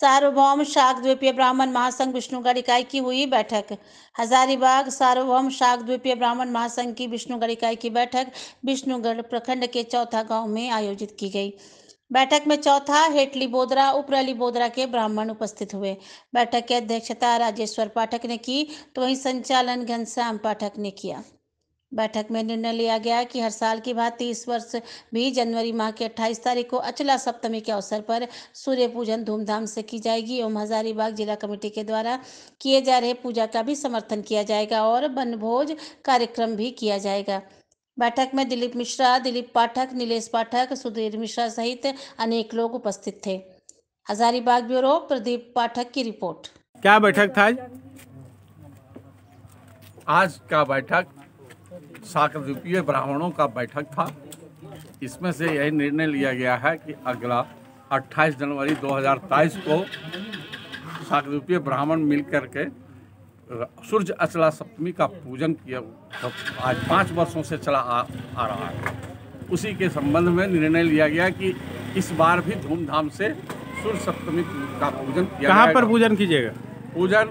सार्वभौम शाक द्वीपीय ब्राह्मण महासंघ विष्णुगढ़ इकाई की हुई बैठक। हजारीबाग सार्वभौम शाक द्वीपीय ब्राह्मण महासंघ की विष्णुगढ़ इकाई की बैठक विष्णुगढ़ प्रखंड के चौथा गाँव में आयोजित की गई। बैठक में चौथा हेटली बोदरा उपरली बोदरा के ब्राह्मण उपस्थित हुए। बैठक की अध्यक्षता राजेश्वर पाठक ने की तो वहीं संचालन घनश्याम पाठक ने किया। बैठक में निर्णय लिया गया कि हर साल की भांति इस वर्ष भी जनवरी माह की 28 तारीख को अचला सप्तमी के अवसर पर सूर्य पूजन धूमधाम से की जाएगी। एवं हजारीबाग जिला कमेटी के द्वारा किए जा रहे पूजा का भी समर्थन किया जाएगा और बनभोज कार्यक्रम भी किया जाएगा। बैठक में दिलीप मिश्रा दिलीप पाठक नीलेश पाठक सुधीर मिश्रा सहित अनेक लोग उपस्थित थे। हजारीबाग ब्यूरो प्रदीप पाठक की रिपोर्ट। क्या बैठक था आज का बैठक साकद्वीपीय ब्राह्मणों का बैठक था। इसमें से यही निर्णय लिया गया है कि अगला 28 जनवरी 2023 को साकद्वीपीय ब्राह्मण मिल करके सूर्य अचला सप्तमी का पूजन किया तो आज पाँच वर्षों से चला आ, आ रहा है। उसी के संबंध में निर्णय लिया गया कि इस बार भी धूमधाम से सूर्य सप्तमी का पूजन किया कहाँ पर पूजन कीजिएगा? पूजन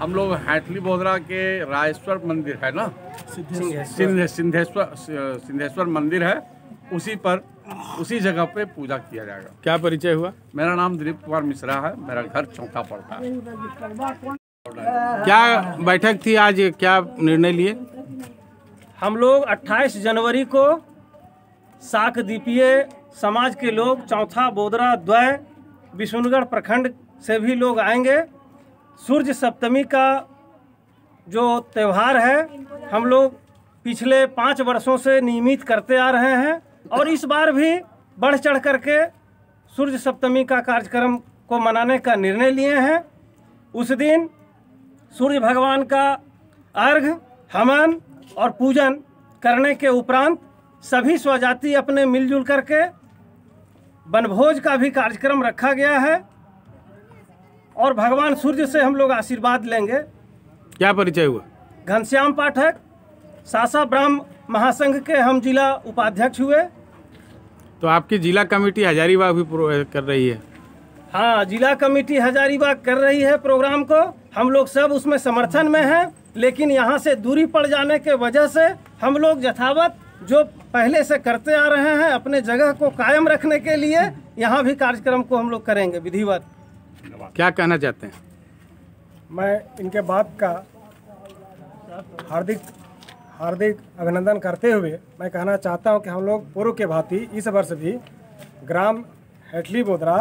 हम लोग हैटली बोधरा के राजेश्वर मंदिर है ना? सिंधे सिंधेश्वर सिंधेश्वर मंदिर है। उसी पर उसी जगह पे पूजा किया जाएगा। क्या परिचय हुआ? मेरा नाम दिलीप कुमार मिश्रा है। मेरा घर चौथा पड़ता है। क्या बैठक थी आज? क्या निर्णय लिए? हम लोग 28 जनवरी को साख दीपीय समाज के लोग चौथा बोदरा द्वय विष्णुगढ़ प्रखंड से भी लोग आएँगे। सूर्य सप्तमी का जो त्यौहार है, हम लोग पिछले पाँच वर्षों से नियमित करते आ रहे हैं और इस बार भी बढ़ चढ़ करके सूर्य सप्तमी का कार्यक्रम को मनाने का निर्णय लिए हैं। उस दिन सूर्य भगवान का अर्घ, हवन और पूजन करने के उपरांत सभी स्वजाति अपने मिलजुल करके वनभोज का भी कार्यक्रम रखा गया है। और भगवान सूर्य से हम लोग आशीर्वाद लेंगे। क्या परिचय हुआ? घनश्याम पाठक सासा ब्राह्म महासंघ के हम जिला उपाध्यक्ष हुए। तो आपकी जिला कमेटी हजारीबाग भी कर रही है? हाँ जिला कमेटी हजारीबाग कर रही है प्रोग्राम को। हम लोग सब उसमें समर्थन में हैं लेकिन यहाँ से दूरी पड़ जाने के वजह से हम लोग यथावत जो पहले से करते आ रहे हैं अपने जगह को कायम रखने के लिए यहाँ भी कार्यक्रम को हम लोग करेंगे विधिवत। क्या कहना चाहते हैं? मैं इनके बात का हार्दिक हार्दिक अभिनंदन करते हुए मैं कहना चाहता हूँ कि हम लोग पूर्व के भांति इस वर्ष भी ग्राम हेटली बोदरा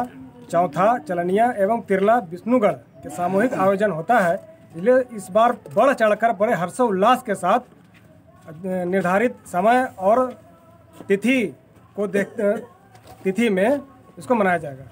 चौथा चलनिया एवं तिरला विष्णुगढ़ के सामूहिक आयोजन होता है। इसलिए इस बार बढ़ चढ़कर बड़े हर्षोल्लास के साथ निर्धारित समय और तिथि को देखते तिथि में इसको मनाया जाएगा।